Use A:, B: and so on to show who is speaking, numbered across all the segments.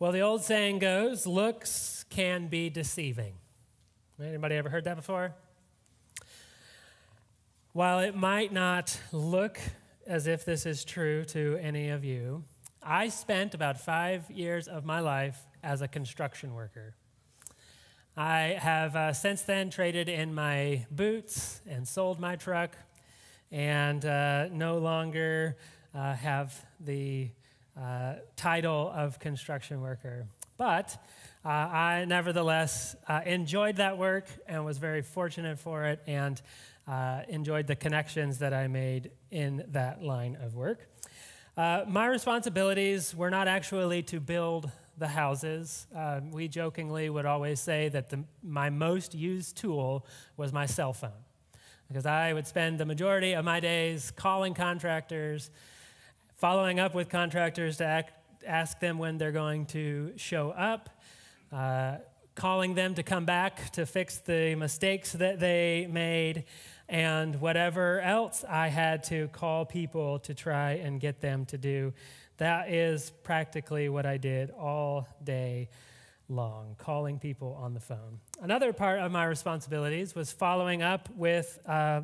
A: Well, the old saying goes, looks can be deceiving. Anybody ever heard that before? While it might not look as if this is true to any of you, I spent about five years of my life as a construction worker. I have uh, since then traded in my boots and sold my truck and uh, no longer uh, have the uh, title of construction worker. But uh, I nevertheless uh, enjoyed that work and was very fortunate for it and uh, enjoyed the connections that I made in that line of work. Uh, my responsibilities were not actually to build the houses. We jokingly would always say that the, my most used tool was my cell phone because I would spend the majority of my days calling contractors, following up with contractors to act, ask them when they're going to show up, uh, calling them to come back to fix the mistakes that they made, and whatever else I had to call people to try and get them to do. That is practically what I did all day long, calling people on the phone. Another part of my responsibilities was following up with uh,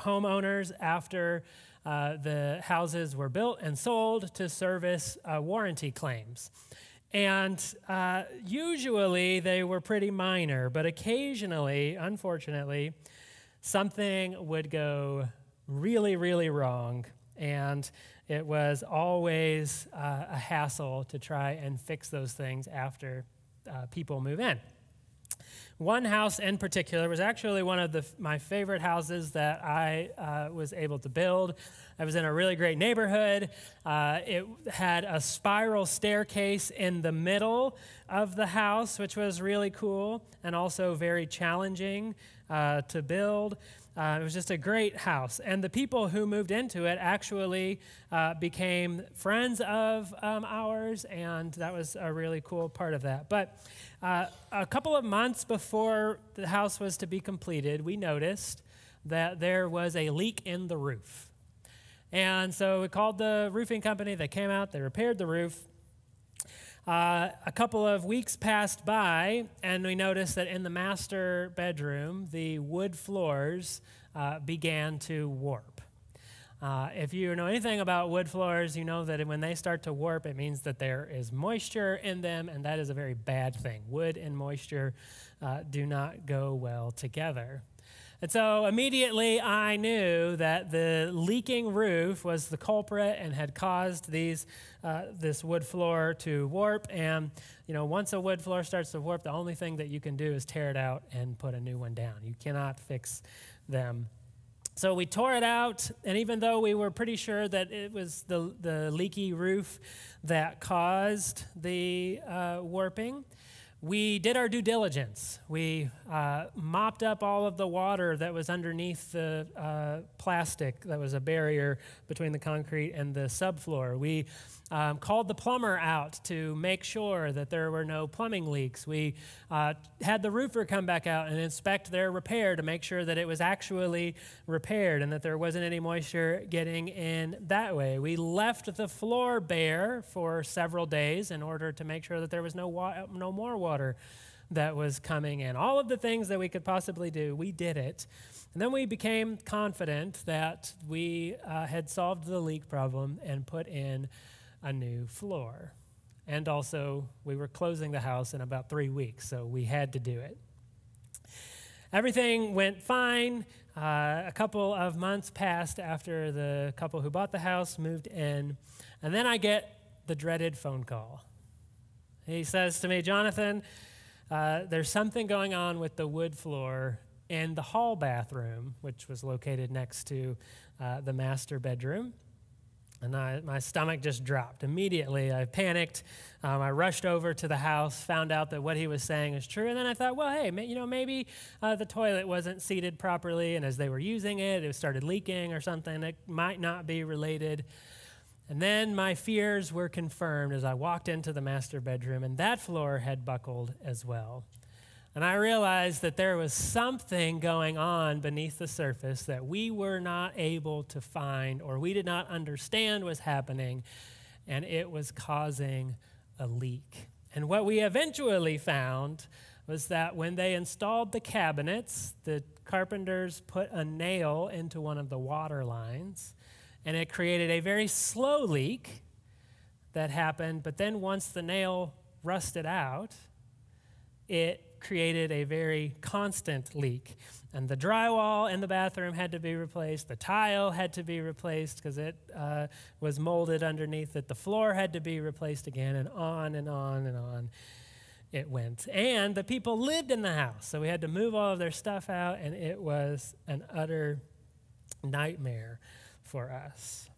A: homeowners after uh, the houses were built and sold to service uh, warranty claims. And uh, usually they were pretty minor, but occasionally, unfortunately, something would go really, really wrong. And it was always uh, a hassle to try and fix those things after uh, people move in. One house in particular was actually one of the, my favorite houses that I uh, was able to build. I was in a really great neighborhood. Uh, it had a spiral staircase in the middle of the house, which was really cool and also very challenging uh, to build. Uh, it was just a great house. And the people who moved into it actually uh, became friends of um, ours, and that was a really cool part of that. But uh, a couple of months before the house was to be completed, we noticed that there was a leak in the roof. And so we called the roofing company. They came out, they repaired the roof. Uh, a couple of weeks passed by, and we noticed that in the master bedroom, the wood floors uh, began to warp. Uh, if you know anything about wood floors, you know that when they start to warp, it means that there is moisture in them, and that is a very bad thing. Wood and moisture uh, do not go well together. And so immediately I knew that the leaking roof was the culprit and had caused these, uh, this wood floor to warp. And, you know, once a wood floor starts to warp, the only thing that you can do is tear it out and put a new one down. You cannot fix them. So we tore it out, and even though we were pretty sure that it was the, the leaky roof that caused the uh, warping, we did our due diligence. We uh, mopped up all of the water that was underneath the uh, plastic that was a barrier between the concrete and the subfloor. We um, called the plumber out to make sure that there were no plumbing leaks. We uh, had the roofer come back out and inspect their repair to make sure that it was actually repaired and that there wasn't any moisture getting in that way. We left the floor bare for several days in order to make sure that there was no, wa- no more water that was coming in. All of the things that we could possibly do, we did it. And then we became confident that we uh, had solved the leak problem and put in a new floor. And also, we were closing the house in about three weeks, so we had to do it. Everything went fine. Uh, a couple of months passed after the couple who bought the house moved in, and then I get the dreaded phone call. He says to me, Jonathan, uh, there's something going on with the wood floor in the hall bathroom, which was located next to uh, the master bedroom. And I, my stomach just dropped. Immediately, I panicked. Um, I rushed over to the house, found out that what he was saying is true. And then I thought, well, hey, you know, maybe uh, the toilet wasn't seated properly. And as they were using it, it started leaking or something. It might not be related. And then my fears were confirmed as I walked into the master bedroom, and that floor had buckled as well. And I realized that there was something going on beneath the surface that we were not able to find or we did not understand was happening, and it was causing a leak. And what we eventually found was that when they installed the cabinets, the carpenters put a nail into one of the water lines, and it created a very slow leak that happened. But then once the nail rusted out, it created a very constant leak. And the drywall in the bathroom had to be replaced. The tile had to be replaced because it uh, was molded underneath it. The floor had to be replaced again, and on and on and on it went. And the people lived in the house. So we had to move all of their stuff out, and it was an utter nightmare for us.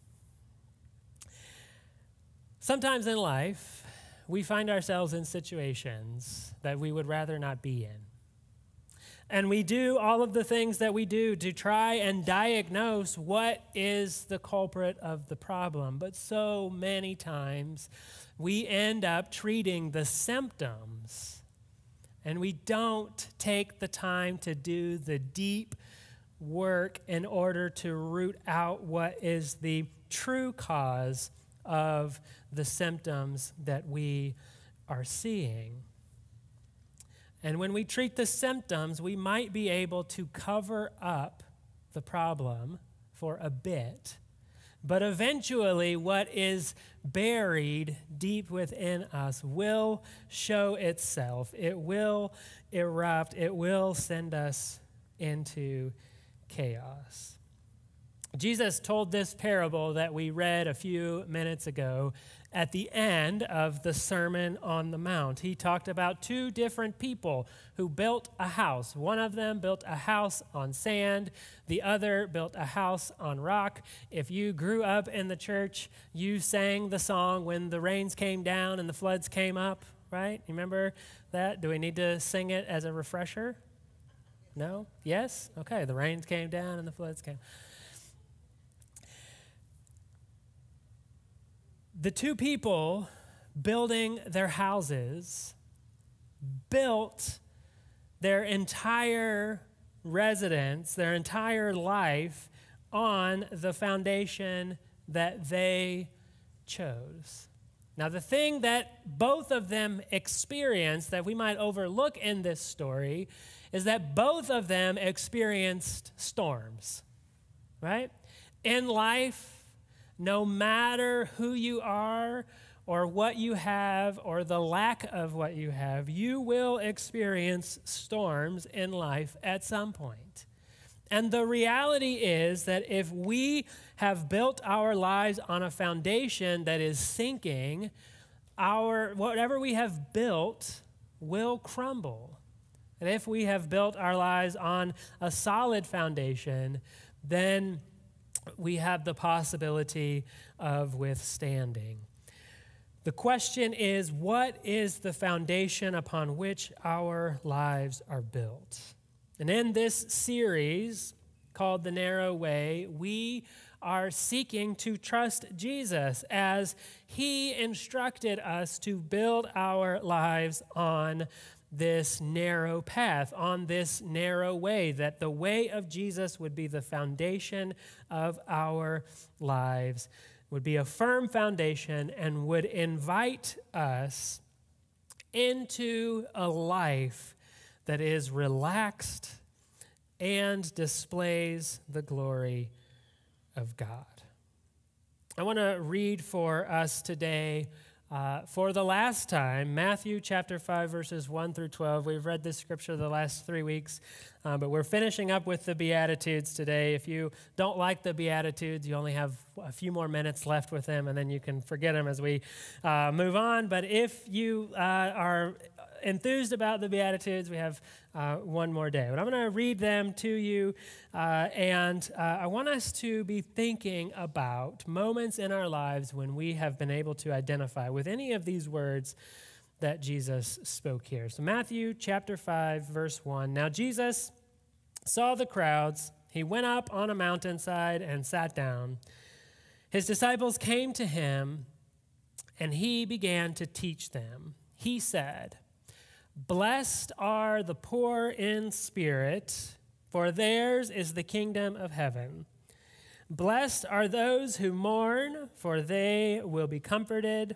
A: Sometimes in life, we find ourselves in situations that we would rather not be in. And we do all of the things that we do to try and diagnose what is the culprit of the problem. But so many times we end up treating the symptoms and we don't take the time to do the deep work in order to root out what is the true cause of the symptoms that we are seeing. And when we treat the symptoms, we might be able to cover up the problem for a bit. But eventually, what is buried deep within us will show itself. It will erupt. It will send us into chaos. Jesus told this parable that we read a few minutes ago at the end of the Sermon on the Mount. He talked about two different people who built a house. One of them built a house on sand, the other built a house on rock. If you grew up in the church, you sang the song when the rains came down and the floods came up, right? You remember that? Do we need to sing it as a refresher? No? Yes? Okay, the rains came down and the floods came. The two people building their houses built their entire residence, their entire life on the foundation that they chose. Now, the thing that both of them experienced that we might overlook in this story is that both of them experienced storms, right? In life, no matter who you are or what you have or the lack of what you have, you will experience storms in life at some point. And the reality is that if we have built our lives on a foundation that is sinking, our whatever we have built will crumble. And if we have built our lives on a solid foundation, then we have the possibility of withstanding. The question is what is the foundation upon which our lives are built? And in this series called The Narrow Way, we are seeking to trust Jesus as he instructed us to build our lives on this narrow path, on this narrow way, that the way of Jesus would be the foundation of our lives, would be a firm foundation, and would invite us into a life that is relaxed and displays the glory of God. I want to read for us today uh, for the last time, Matthew chapter 5, verses 1 through 12. We've read this scripture the last three weeks, uh, but we're finishing up with the Beatitudes today. If you don't like the Beatitudes, you only have a few more minutes left with them, and then you can forget them as we uh, move on. But if you uh, are enthused about the Beatitudes, we have uh, one more day. But I'm going to read them to you, uh, and uh, I want us to be thinking about moments in our lives when we have been able to identify with any of these words that Jesus spoke here. So, Matthew chapter 5, verse 1. Now, Jesus saw the crowds. He went up on a mountainside and sat down. His disciples came to him, and he began to teach them. He said, Blessed are the poor in spirit, for theirs is the kingdom of heaven. Blessed are those who mourn, for they will be comforted.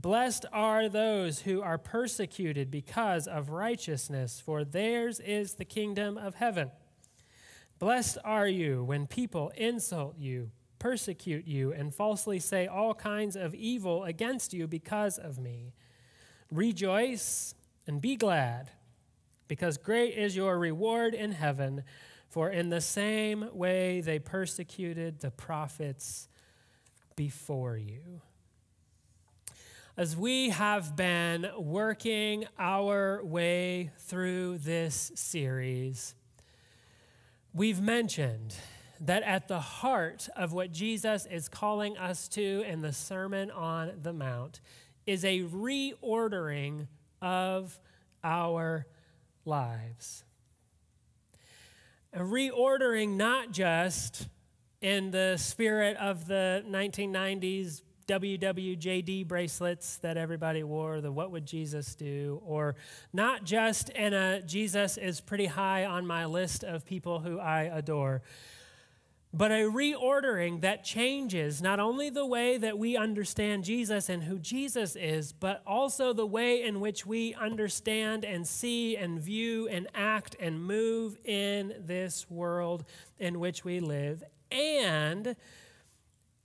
A: Blessed are those who are persecuted because of righteousness, for theirs is the kingdom of heaven. Blessed are you when people insult you, persecute you, and falsely say all kinds of evil against you because of me. Rejoice and be glad, because great is your reward in heaven, for in the same way they persecuted the prophets before you as we have been working our way through this series, we've mentioned that at the heart of what Jesus is calling us to in the Sermon on the Mount is a reordering of our lives. A reordering not just in the spirit of the 1990s WWJD bracelets that everybody wore, the What Would Jesus Do? Or not just in a uh, Jesus is pretty high on my list of people who I adore, but a reordering that changes not only the way that we understand Jesus and who Jesus is, but also the way in which we understand and see and view and act and move in this world in which we live. And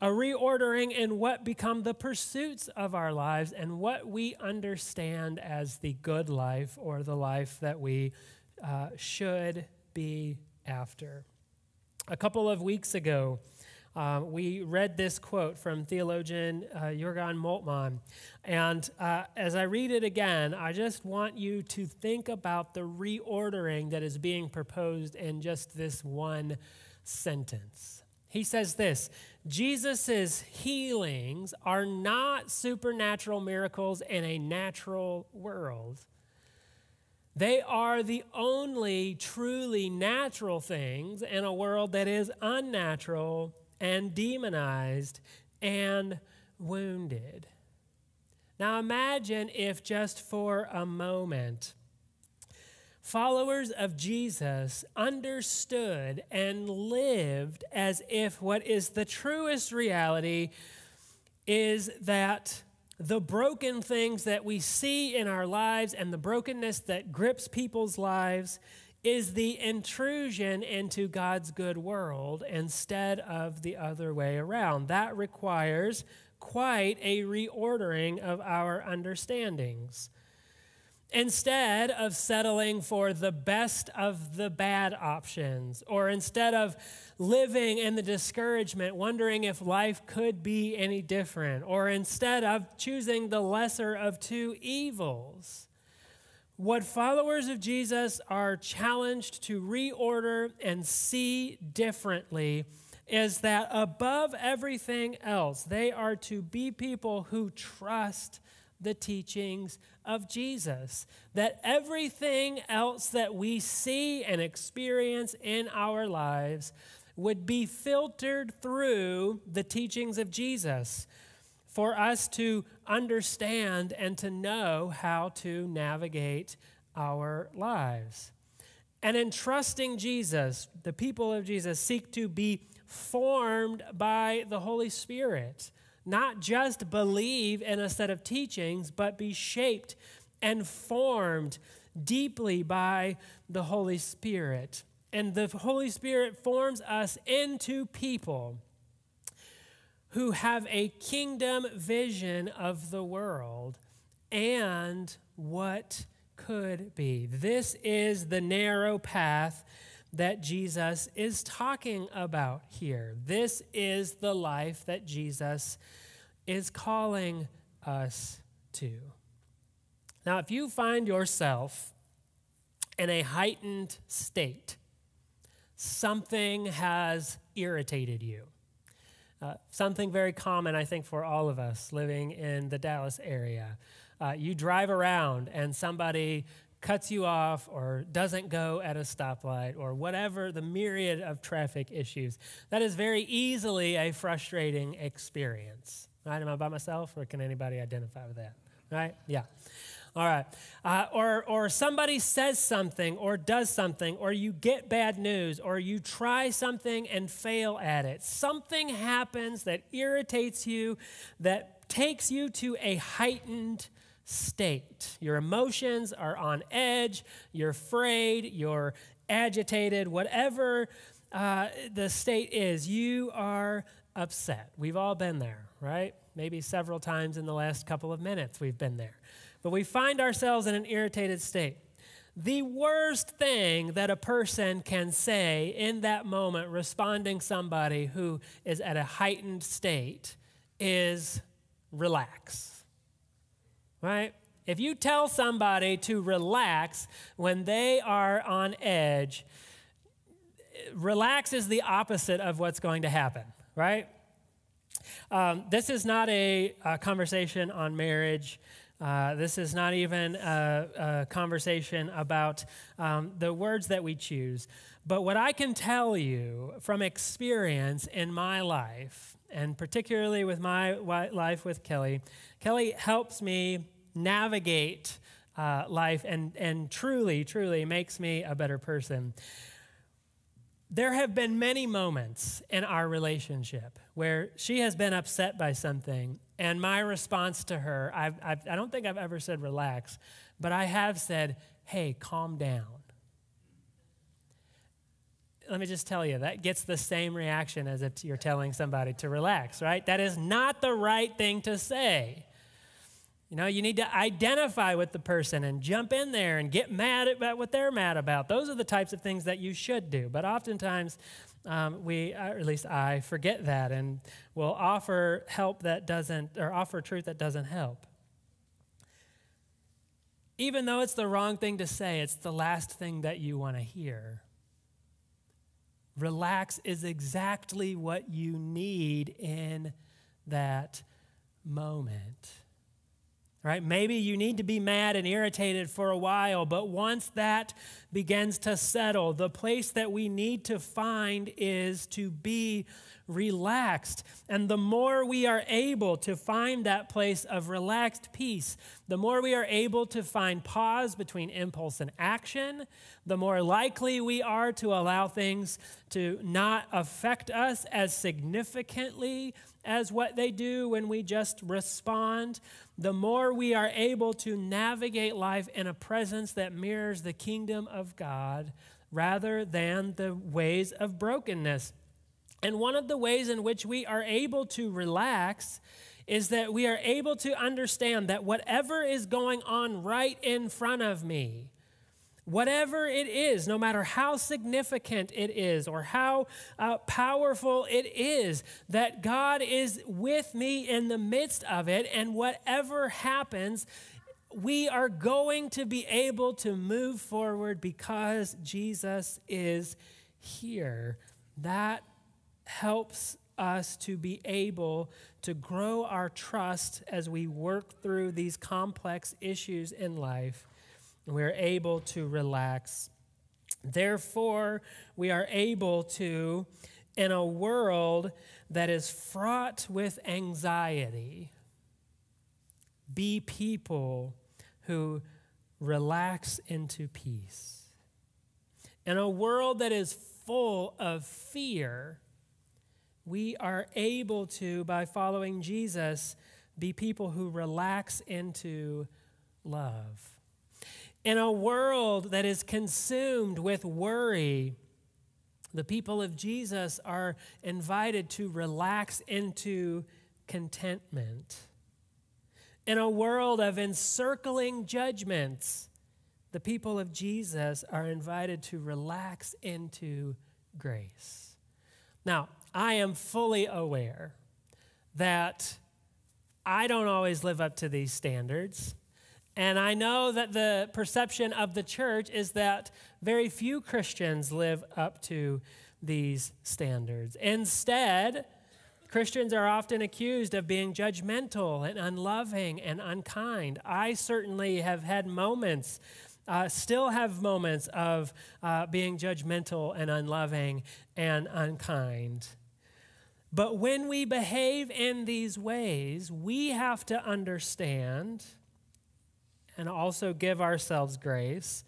A: a reordering in what become the pursuits of our lives and what we understand as the good life or the life that we uh, should be after. A couple of weeks ago, uh, we read this quote from theologian uh, Jurgen Moltmann. And uh, as I read it again, I just want you to think about the reordering that is being proposed in just this one sentence. He says this Jesus' healings are not supernatural miracles in a natural world. They are the only truly natural things in a world that is unnatural and demonized and wounded. Now imagine if just for a moment, followers of Jesus understood and lived as if what is the truest reality is that the broken things that we see in our lives and the brokenness that grips people's lives is the intrusion into God's good world instead of the other way around. That requires quite a reordering of our understandings. Instead of settling for the best of the bad options, or instead of living in the discouragement, wondering if life could be any different, or instead of choosing the lesser of two evils, what followers of Jesus are challenged to reorder and see differently is that above everything else, they are to be people who trust the teachings of Jesus. That everything else that we see and experience in our lives would be filtered through the teachings of Jesus for us to understand and to know how to navigate our lives. And in trusting Jesus, the people of Jesus seek to be formed by the Holy Spirit not just believe in a set of teachings, but be shaped and formed deeply by the Holy Spirit. And the Holy Spirit forms us into people who have a kingdom vision of the world and what could be. This is the narrow path that Jesus is talking about here. This is the life that Jesus is calling us to. Now, if you find yourself in a heightened state, something has irritated you. Uh, something very common, I think, for all of us living in the Dallas area. Uh, you drive around and somebody cuts you off or doesn't go at a stoplight or whatever the myriad of traffic issues. That is very easily a frustrating experience. Right? Am I by myself or can anybody identify with that? Right? Yeah. All right. Uh, or, or somebody says something or does something, or you get bad news, or you try something and fail at it. Something happens that irritates you, that takes you to a heightened state. Your emotions are on edge, you're afraid, you're agitated, whatever uh, the state is, you are upset. We've all been there, right? Maybe several times in the last couple of minutes we've been there. But we find ourselves in an irritated state. The worst thing that a person can say in that moment, responding somebody who is at a heightened state, is relax. Right? If you tell somebody to relax when they are on edge, relax is the opposite of what's going to happen, right? Um, this is not a, a, conversation on marriage. Uh, this is not even a, a conversation about um, the words that we choose. But what I can tell you from experience in my life, and particularly with my life with Kelly, Kelly helps me navigate uh, life and, and truly, truly makes me a better person. There have been many moments in our relationship where she has been upset by something, and my response to her, I've, I've, I do not think I've ever said relax, but I have said, hey, calm down. Let me just tell you, that gets the same reaction as if you're telling somebody to relax, right? That is not the right thing to say. You know, you need to identify with the person and jump in there and get mad about what they're mad about. Those are the types of things that you should do. But oftentimes, um, we, or at least I, forget that and will offer help that doesn't, or offer truth that doesn't help. Even though it's the wrong thing to say, it's the last thing that you want to hear. Relax is exactly what you need in that moment right? Maybe you need to be mad and irritated for a while, but once that begins to settle, the place that we need to find is to be relaxed. And the more we are able to find that place of relaxed peace, the more we are able to find pause between impulse and action, the more likely we are to allow things to not affect us as significantly as what they do when we just respond, the more we are able to navigate life in a presence that mirrors the kingdom of God rather than the ways of brokenness. And one of the ways in which we are able to relax is that we are able to understand that whatever is going on right in front of me, Whatever it is, no matter how significant it is or how uh, powerful it is, that God is with me in the midst of it, and whatever happens, we are going to be able to move forward because Jesus is here. That helps us to be able to grow our trust as we work through these complex issues in life we are able to relax. Therefore, we are able to, in a world that is fraught with anxiety, be people who relax into peace. In a world that is full of fear, we are able to, by following Jesus, be people who relax into love. In a world that is consumed with worry, the people of Jesus are invited to relax into contentment. In a world of encircling judgments, the people of Jesus are invited to relax into grace. Now, I am fully aware that I don't always live up to these standards. And I know that the perception of the church is that very few Christians live up to these standards. Instead, Christians are often accused of being judgmental and unloving and unkind. I certainly have had moments uh, still have moments of uh, being judgmental and unloving and unkind. But when we behave in these ways, we have to understand and also give ourselves grace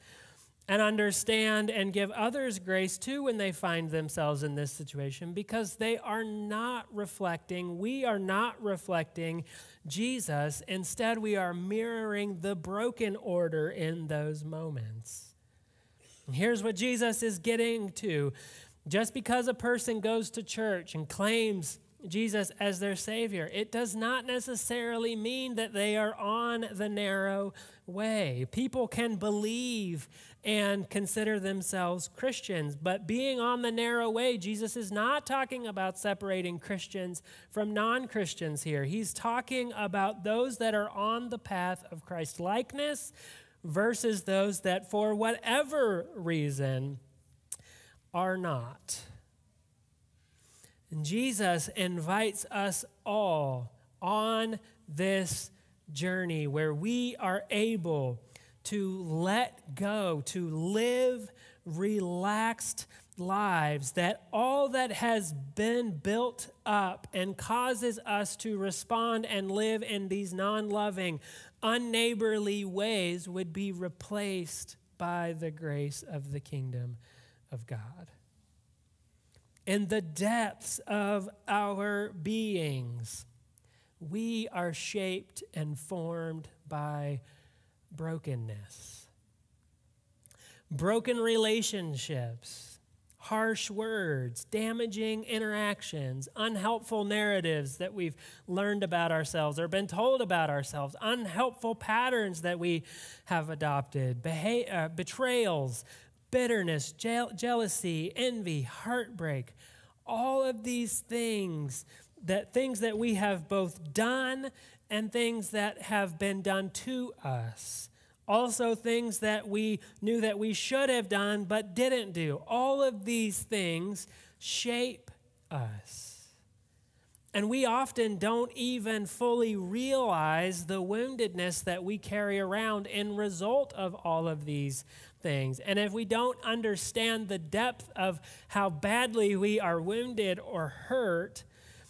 A: and understand and give others grace too when they find themselves in this situation because they are not reflecting, we are not reflecting Jesus. Instead, we are mirroring the broken order in those moments. And here's what Jesus is getting to. Just because a person goes to church and claims Jesus as their Savior, it does not necessarily mean that they are on the narrow way. People can believe and consider themselves Christians, but being on the narrow way, Jesus is not talking about separating Christians from non Christians here. He's talking about those that are on the path of Christ likeness versus those that, for whatever reason, are not. And Jesus invites us all on this journey where we are able to let go, to live relaxed lives, that all that has been built up and causes us to respond and live in these non loving, unneighborly ways would be replaced by the grace of the kingdom of God. In the depths of our beings, we are shaped and formed by brokenness. Broken relationships, harsh words, damaging interactions, unhelpful narratives that we've learned about ourselves or been told about ourselves, unhelpful patterns that we have adopted, beha- uh, betrayals, bitterness, je- jealousy, envy, heartbreak. All of these things that things that we have both done and things that have been done to us. Also, things that we knew that we should have done but didn't do. All of these things shape us. And we often don't even fully realize the woundedness that we carry around in result of all of these things. And if we don't understand the depth of how badly we are wounded or hurt,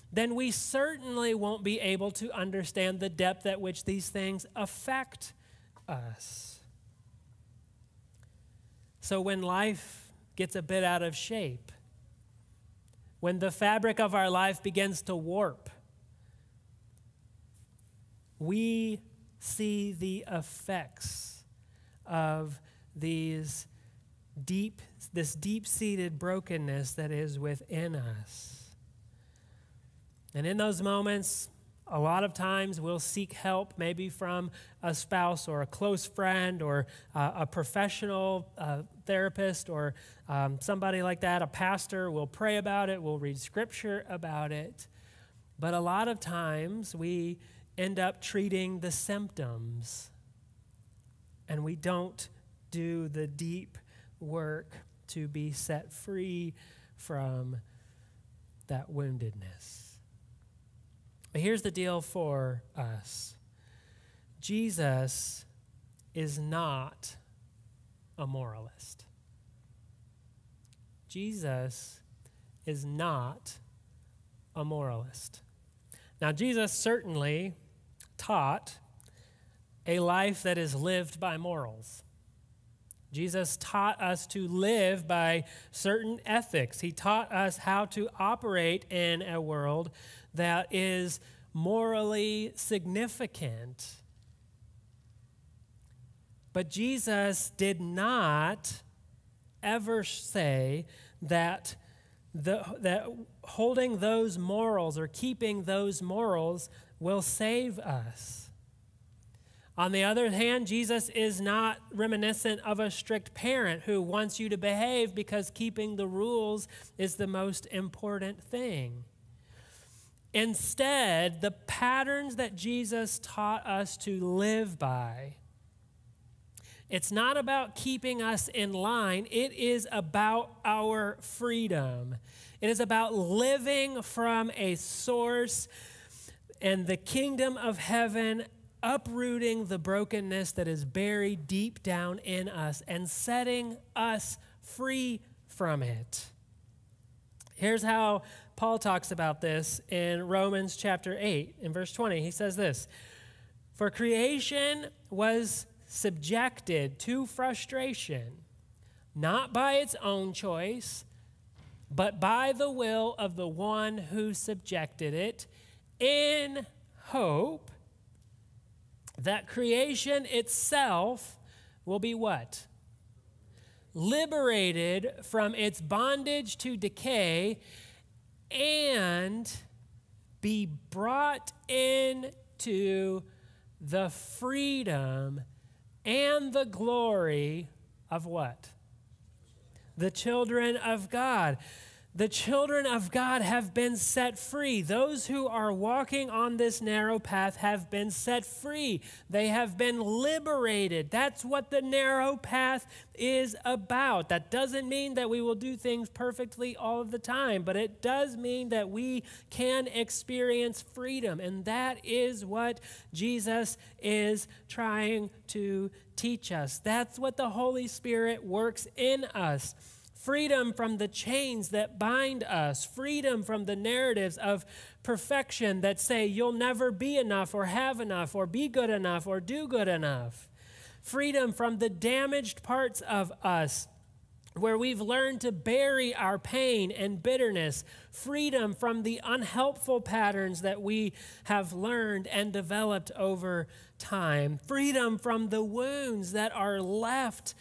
A: then we certainly won't be able to understand the depth at which these things affect us. So when life gets a bit out of shape, when the fabric of our life begins to warp, we see the effects of these deep this deep-seated brokenness that is within us. And in those moments, a lot of times we'll seek help, maybe from a spouse or a close friend or uh, a professional uh, therapist or um, somebody like that, a pastor. We'll pray about it, we'll read scripture about it. But a lot of times we end up treating the symptoms and we don't do the deep work to be set free from that woundedness. But here's the deal for us Jesus is not a moralist. Jesus is not a moralist. Now, Jesus certainly taught a life that is lived by morals. Jesus taught us to live by certain ethics. He taught us how to operate in a world that is morally significant. But Jesus did not ever say that, the, that holding those morals or keeping those morals will save us. On the other hand, Jesus is not reminiscent of a strict parent who wants you to behave because keeping the rules is the most important thing. Instead, the patterns that Jesus taught us to live by, it's not about keeping us in line, it is about our freedom. It is about living from a source and the kingdom of heaven uprooting the brokenness that is buried deep down in us and setting us free from it. Here's how Paul talks about this in Romans chapter 8, in verse 20. He says this For creation was subjected to frustration, not by its own choice, but by the will of the one who subjected it, in hope that creation itself will be what? Liberated from its bondage to decay and be brought into the freedom and the glory of what? The children of God the children of God have been set free. Those who are walking on this narrow path have been set free. They have been liberated. That's what the narrow path is about. That doesn't mean that we will do things perfectly all of the time, but it does mean that we can experience freedom. And that is what Jesus is trying to teach us. That's what the Holy Spirit works in us freedom from the chains that bind us, freedom from the narratives of perfection that say you'll never be enough or have enough or be good enough or do good enough, freedom from the damaged parts of us where we've learned to bury our pain and bitterness, freedom from the unhelpful patterns that we have learned and developed over time, freedom from the wounds that are left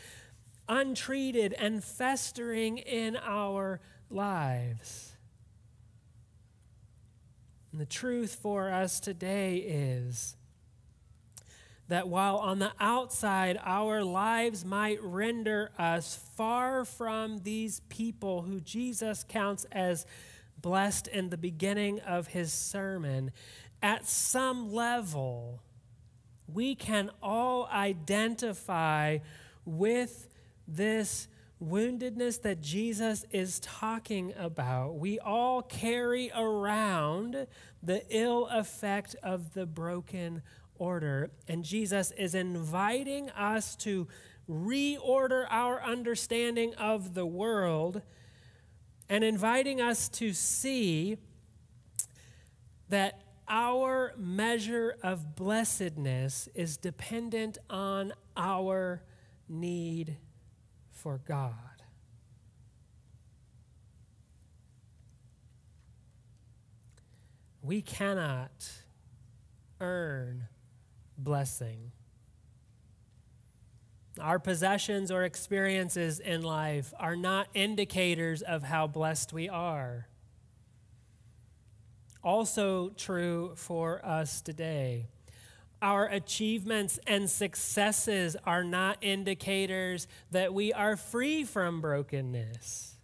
A: untreated and festering in our lives. And the truth for us today is that while on the outside our lives might render us far from these people who Jesus counts as blessed in the beginning of his sermon, at some level, we can all identify with this woundedness that Jesus is talking about. We all carry around the ill effect of the broken order. And Jesus is inviting us to reorder our understanding of the world and inviting us to see that our measure of blessedness is dependent on our need for God. We cannot earn blessing. Our possessions or experiences in life are not indicators of how blessed we are. Also, true for us today our achievements and successes are not indicators that we are free from brokenness.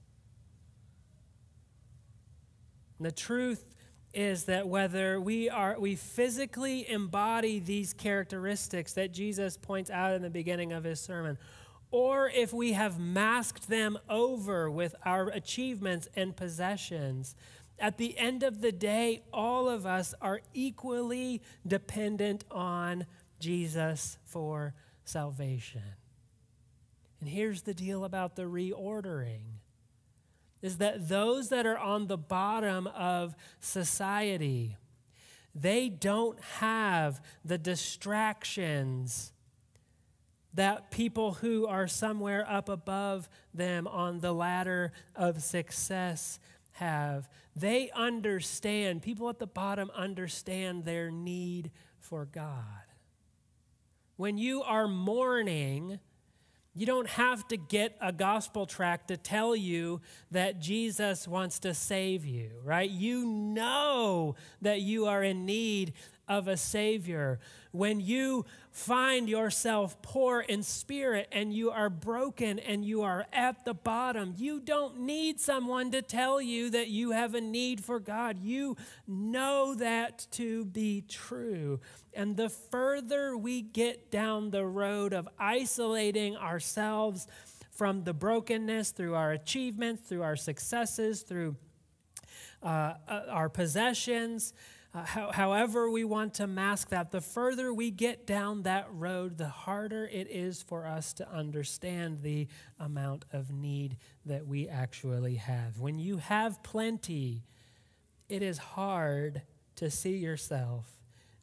A: And the truth is that whether we are we physically embody these characteristics that Jesus points out in the beginning of his sermon or if we have masked them over with our achievements and possessions at the end of the day, all of us are equally dependent on Jesus for salvation. And here's the deal about the reordering is that those that are on the bottom of society, they don't have the distractions that people who are somewhere up above them on the ladder of success have. They understand, people at the bottom understand their need for God. When you are mourning, you don't have to get a gospel tract to tell you that Jesus wants to save you, right? You know that you are in need of a Savior. When you find yourself poor in spirit and you are broken and you are at the bottom, you don't need someone to tell you that you have a need for God. You know that to be true. And the further we get down the road of isolating ourselves from the brokenness through our achievements, through our successes, through uh, uh our possessions, uh, how, however we want to mask that, the further we get down that road, the harder it is for us to understand the amount of need that we actually have. When you have plenty, it is hard to see yourself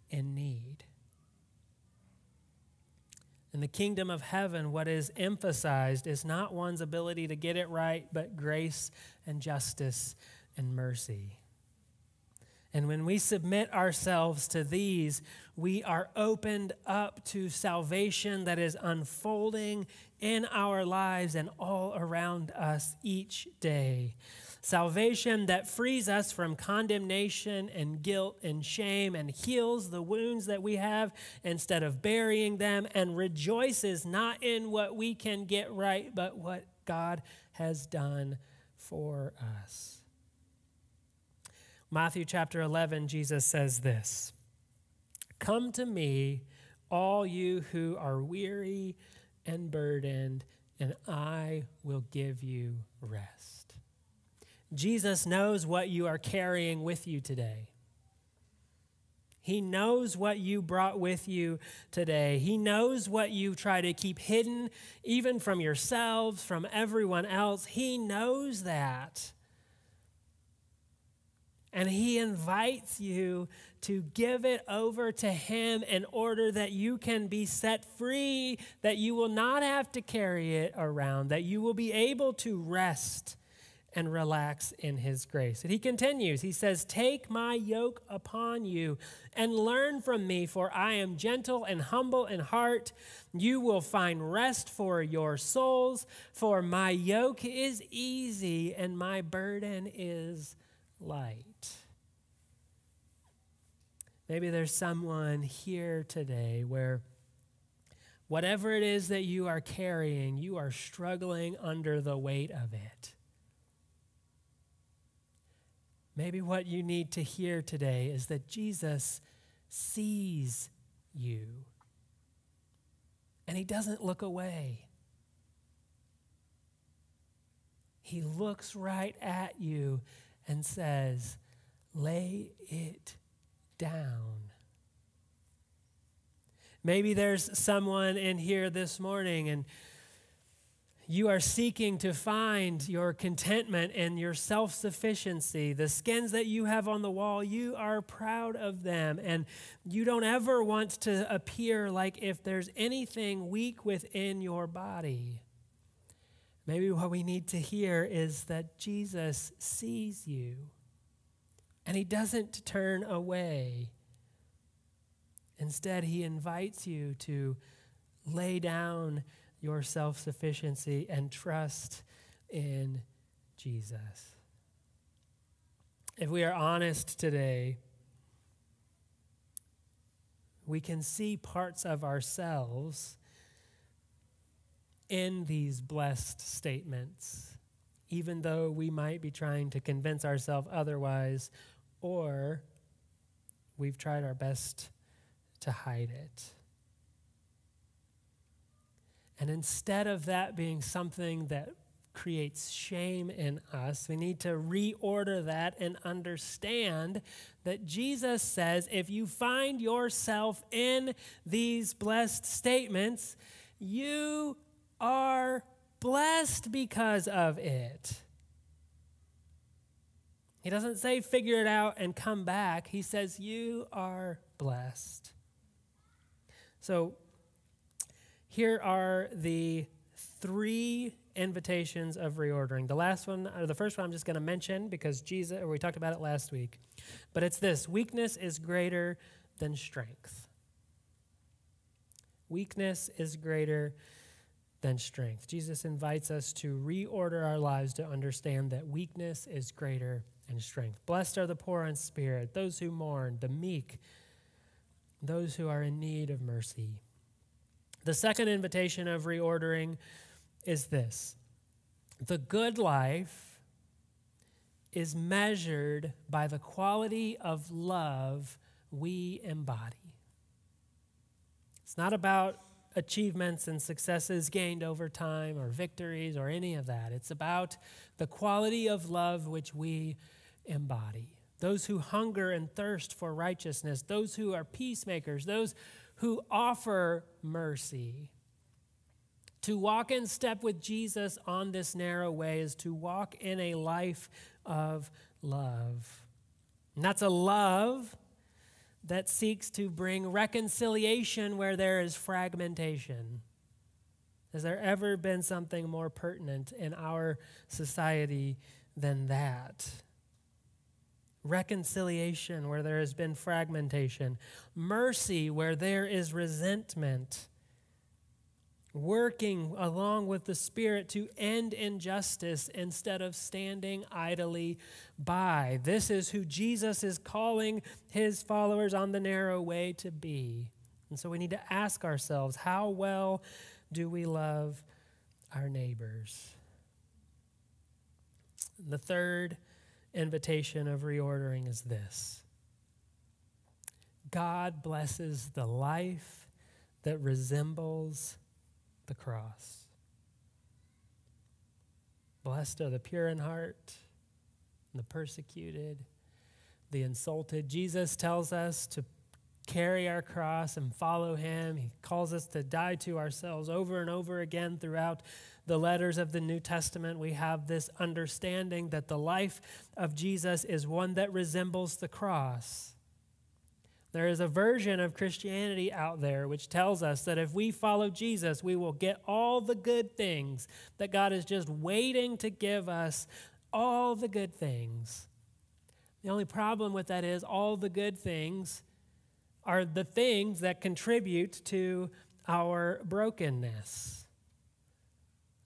A: in need. In the kingdom of heaven, what is emphasized is not one's ability to get it right, but grace and justice and mercy. And when we submit ourselves to these, we are opened up to salvation that is unfolding in our lives and all around us each day. Salvation that frees us from condemnation and guilt and shame and heals the wounds that we have instead of burying them and rejoices not in what we can get right, but what God has done for us. Matthew chapter 11, Jesus says this Come to me, all you who are weary and burdened, and I will give you rest. Jesus knows what you are carrying with you today. He knows what you brought with you today. He knows what you try to keep hidden, even from yourselves, from everyone else. He knows that. And he invites you to give it over to him in order that you can be set free, that you will not have to carry it around, that you will be able to rest and relax in his grace. And he continues, he says, Take my yoke upon you and learn from me, for I am gentle and humble in heart. You will find rest for your souls, for my yoke is easy and my burden is light. Maybe there's someone here today where whatever it is that you are carrying, you are struggling under the weight of it. Maybe what you need to hear today is that Jesus sees you and he doesn't look away. He looks right at you and says, Lay it down. Maybe there's someone in here this morning and you are seeking to find your contentment and your self sufficiency. The skins that you have on the wall, you are proud of them. And you don't ever want to appear like if there's anything weak within your body. Maybe what we need to hear is that Jesus sees you and he doesn't turn away. Instead, he invites you to lay down your self sufficiency and trust in Jesus. If we are honest today, we can see parts of ourselves in these blessed statements, even though we might be trying to convince ourselves otherwise, or we've tried our best to hide it. And instead of that being something that creates shame in us, we need to reorder that and understand that Jesus says if you find yourself in these blessed statements, you are blessed because of it. He doesn't say figure it out and come back. He says you are blessed. So here are the three invitations of reordering. The last one, or the first one, I'm just going to mention because Jesus, or we talked about it last week. But it's this weakness is greater than strength. Weakness is greater than strength. Jesus invites us to reorder our lives to understand that weakness is greater than strength. Blessed are the poor in spirit, those who mourn, the meek, those who are in need of mercy. The second invitation of reordering is this the good life is measured by the quality of love we embody. It's not about achievements and successes gained over time or victories or any of that. It's about the quality of love which we embody. those who hunger and thirst for righteousness, those who are peacemakers, those who offer mercy. To walk in step with Jesus on this narrow way is to walk in a life of love. And that's a love that seeks to bring reconciliation where there is fragmentation. Has there ever been something more pertinent in our society than that? Reconciliation where there has been fragmentation, mercy where there is resentment working along with the Spirit to end injustice instead of standing idly by. This is who Jesus is calling his followers on the narrow way to be. And so we need to ask ourselves how well do we love our neighbors? The third invitation of reordering is this God blesses the life that resembles the cross. Blessed are the pure in heart, the persecuted, the insulted. Jesus tells us to carry our cross and follow him. He calls us to die to ourselves over and over again throughout the letters of the New Testament. We have this understanding that the life of Jesus is one that resembles the cross. There is a version of Christianity out there which tells us that if we follow Jesus, we will get all the good things, that God is just waiting to give us all the good things. The only problem with that is all the good things are the things that contribute to our brokenness.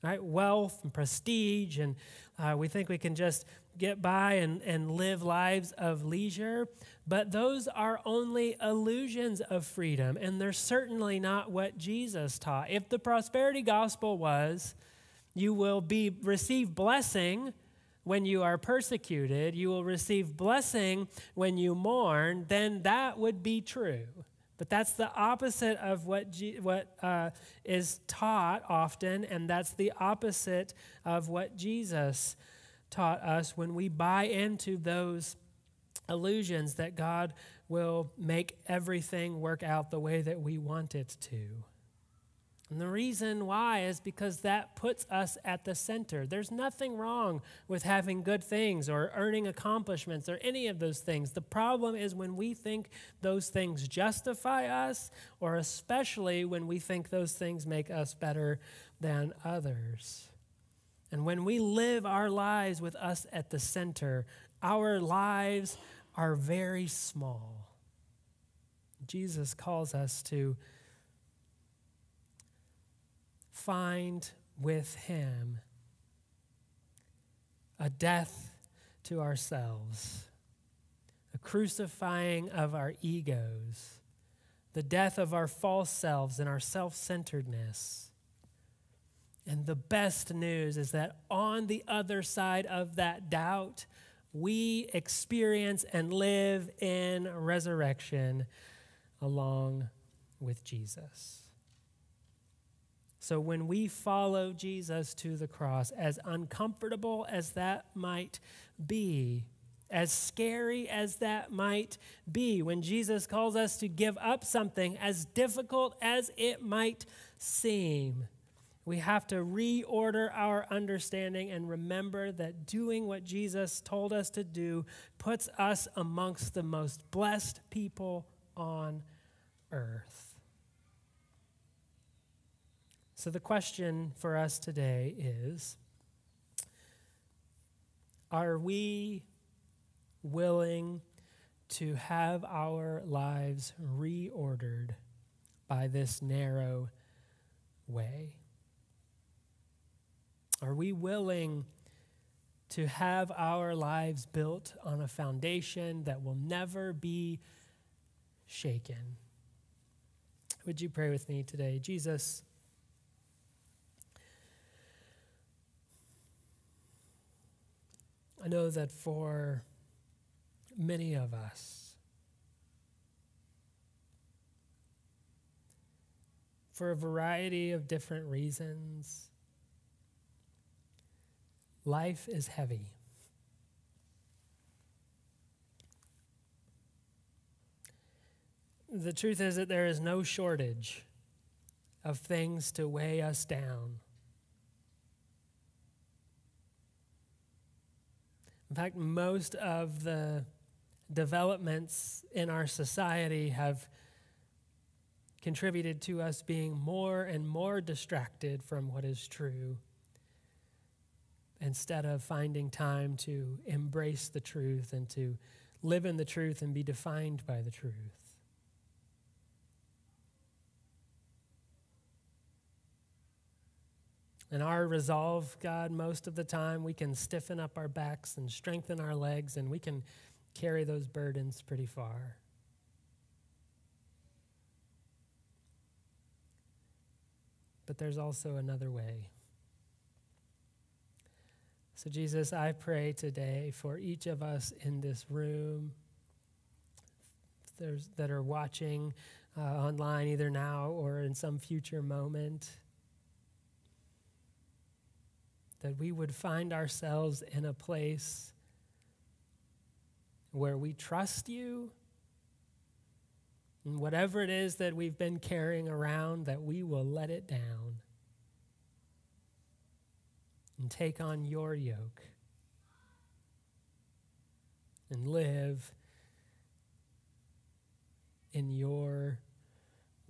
A: Right? Wealth and prestige, and uh, we think we can just get by and, and live lives of leisure. But those are only illusions of freedom, and they're certainly not what Jesus taught. If the prosperity gospel was, you will be receive blessing when you are persecuted, you will receive blessing when you mourn, then that would be true. But that's the opposite of what, G, what uh, is taught often, and that's the opposite of what Jesus taught us when we buy into those illusions that God will make everything work out the way that we want it to. And the reason why is because that puts us at the center. There's nothing wrong with having good things or earning accomplishments or any of those things. The problem is when we think those things justify us, or especially when we think those things make us better than others. And when we live our lives with us at the center, our lives are very small. Jesus calls us to find with Him a death to ourselves, a crucifying of our egos, the death of our false selves and our self centeredness and the best news is that on the other side of that doubt, we experience and live in resurrection along with Jesus. So when we follow Jesus to the cross, as uncomfortable as that might be, as scary as that might be, when Jesus calls us to give up something, as difficult as it might seem, we have to reorder our understanding and remember that doing what Jesus told us to do puts us amongst the most blessed people on earth. So, the question for us today is Are we willing to have our lives reordered by this narrow way? Are we willing to have our lives built on a foundation that will never be shaken? Would you pray with me today? Jesus, I know that for many of us, for a variety of different reasons, life is heavy. The truth is that there is no shortage of things to weigh us down. In fact, most of the developments in our society have contributed to us being more and more distracted from what is true instead of finding time to embrace the truth and to live in the truth and be defined by the truth. And our resolve, God, most of the time we can stiffen up our backs and strengthen our legs and we can carry those burdens pretty far. But there's also another way. So, Jesus, I pray today for each of us in this room that are watching uh, online, either now or in some future moment, that we would find ourselves in a place where we trust you. And whatever it is that we've been carrying around, that we will let it down and take on your yoke and live in your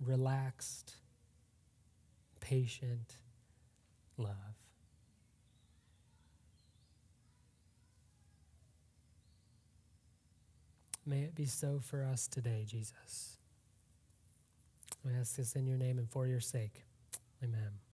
A: relaxed, patient love. May it be so for us today, Jesus. We ask this in your name and for your sake. Amen.